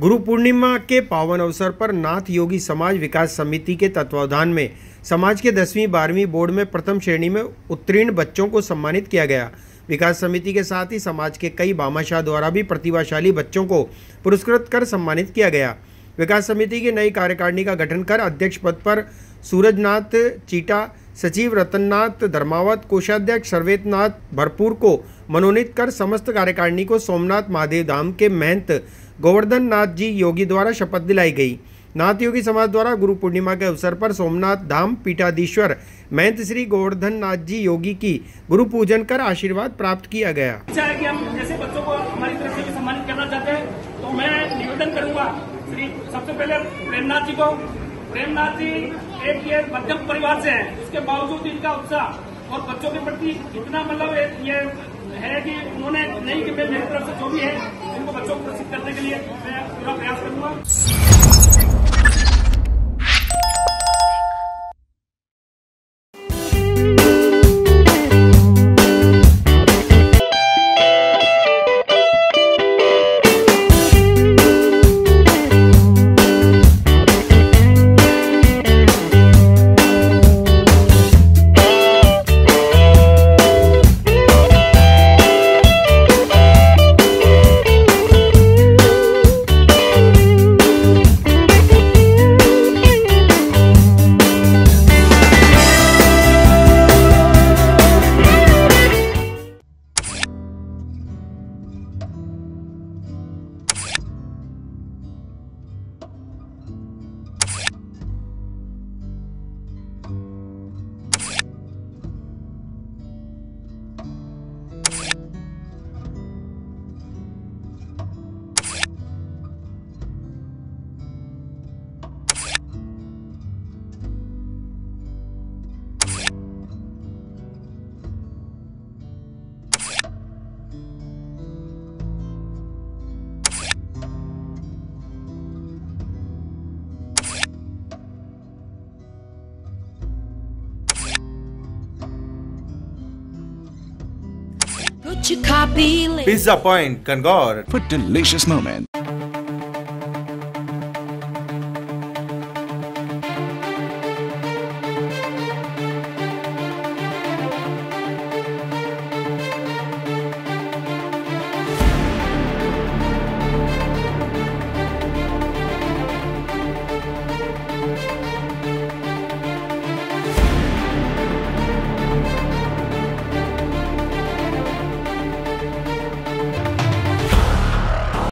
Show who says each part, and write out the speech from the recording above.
Speaker 1: गुरु पूर्णिमा के पावन अवसर पर नाथ योगी समाज विकास समिति के तत्वावधान में समाज के दसवीं, बारहवीं बोर्ड में प्रथम श्रेणी में उत्तीर्ण बच्चों को सम्मानित किया गया। विकास समिति के साथ ही समाज के कई बामाशाह द्वारा भी प्रतिभाशाली बच्चों को पुरस्कृत कर सम्मानित किया गया। विकास समिति की नई कार्यकारिणी का गठन कर अध्यक्ष पद पर सूरजनाथ चीटा, सचिव रतननाथ धर्मावत, कोषाध्यक्ष सर्वेतनाथ भरपूर को मनोनीत कर समस्त कार्यकारिणी को सोमनाथ महादेव धाम के महंत गोवर्धन नाथ जी योगी द्वारा शपथ दिलाई गई। नाथ योगी समाज द्वारा गुरु पूर्णिमा के अवसर पर सोमनाथ धाम पीठाधीश्वर महंत श्री गोवर्धन नाथ जी योगी की गुरु पूजन कर आशीर्वाद प्राप्त किया गया।
Speaker 2: है कि हम जैसे बच्चों को हमारी तरफ़ से सम्मानित करना चाहते हैं तो मैं निवेदन करूँगा श्री सबसे पहले प्रेमनाथ जी को। प्रेमनाथ जी एक ये मध्यम परिवार से हैं। उसके बावजूद इनका उत्साह और बच्चों के प्रति इतना मतलब ये है कि उन्होंने नहीं कि मेरी तरफ़ से जो भी है उनको बच्चों को प्रसिद्ध करने के लिए मैं पूरा प्रयास करूँगा।
Speaker 3: Pizza Point, Kangor.
Speaker 4: for delicious moment.